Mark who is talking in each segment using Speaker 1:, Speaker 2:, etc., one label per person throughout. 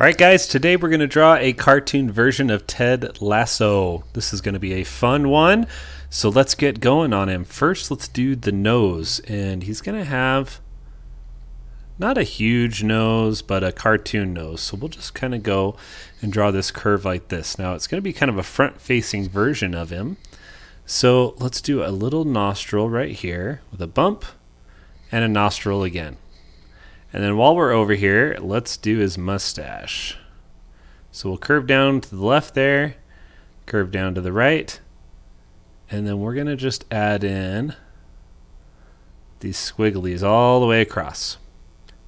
Speaker 1: All right, guys, today we're going to draw a cartoon version of Ted Lasso. This is going to be a fun one, so let's get going on him. First, let's do the nose, and he's going to have not a huge nose, but a cartoon nose. So we'll just kind of go and draw this curve like this. Now, it's going to be kind of a front-facing version of him. So let's do a little nostril right here with a bump and a nostril again. And then while we're over here, let's do his mustache. So we'll curve down to the left there, curve down to the right, and then we're to just add in these squigglies all the way across.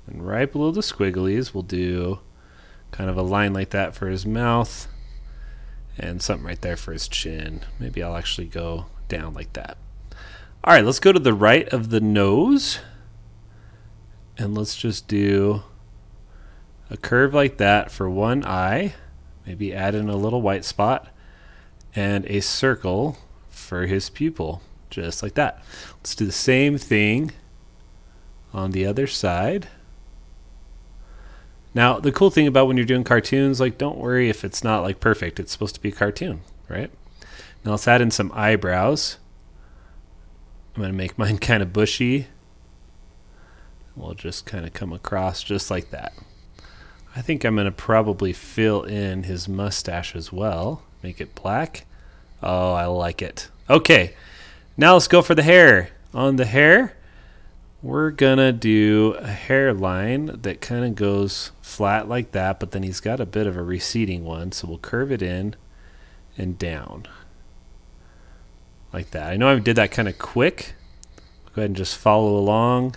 Speaker 1: And right below the squigglies, we'll do kind of a line like that for his mouth and something right there for his chin. Maybe I'll actually go down like that. All right, let's go to the right of the nose and let's just do a curve like that for one eye. Maybe add in a little white spot and a circle for his pupil just like that. Let's do the same thing on the other side. Now the cool thing about when you're doing cartoons like don't worry if it's not like perfect. It's supposed to be a cartoon right? Now let's add in some eyebrows. I'm going to make mine kind of bushy will just kind of come across just like that. I think I'm going to probably fill in his mustache as well. Make it black. Oh, I like it. Okay, now let's go for the hair. On the hair, we're going to do a hairline that kind of goes flat like that, but then he's got a bit of a receding one, so we'll curve it in and down like that. I know I did that kind of quick. Go ahead and just follow along.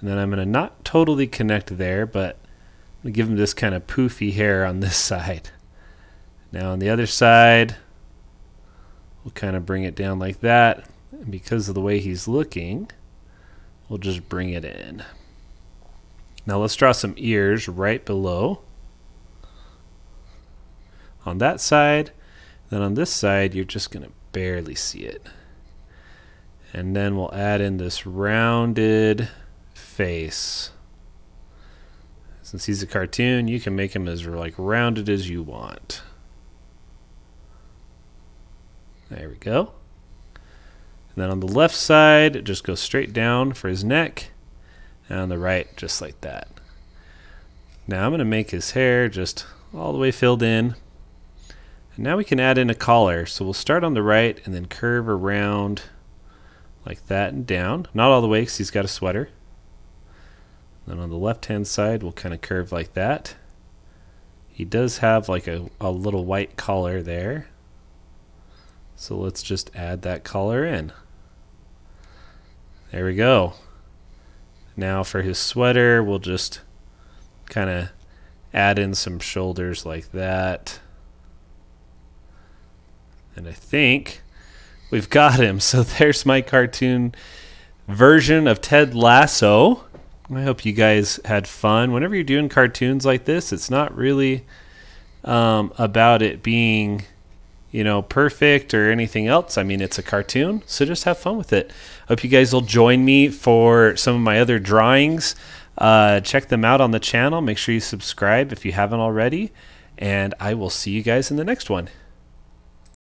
Speaker 1: And then I'm going to not totally connect there, but I'm going to give him this kind of poofy hair on this side. Now on the other side, we'll kind of bring it down like that. And because of the way he's looking, we'll just bring it in. Now let's draw some ears right below. On that side, then on this side, you're just going to barely see it. And then we'll add in this rounded face. Since he's a cartoon, you can make him as like rounded as you want. There we go. And then on the left side, it just go straight down for his neck. And on the right, just like that. Now I'm going to make his hair just all the way filled in. And now we can add in a collar. So we'll start on the right and then curve around like that and down. Not all the way because he's got a sweater. Then on the left hand side we'll kind of curve like that. He does have like a, a little white collar there. So let's just add that collar in. There we go. Now for his sweater we'll just kind of add in some shoulders like that. And I think we've got him. So there's my cartoon version of Ted Lasso. I hope you guys had fun. Whenever you're doing cartoons like this, it's not really um, about it being, you know, perfect or anything else. I mean, it's a cartoon, so just have fun with it. I hope you guys will join me for some of my other drawings. Uh, check them out on the channel. Make sure you subscribe if you haven't already. And I will see you guys in the next one.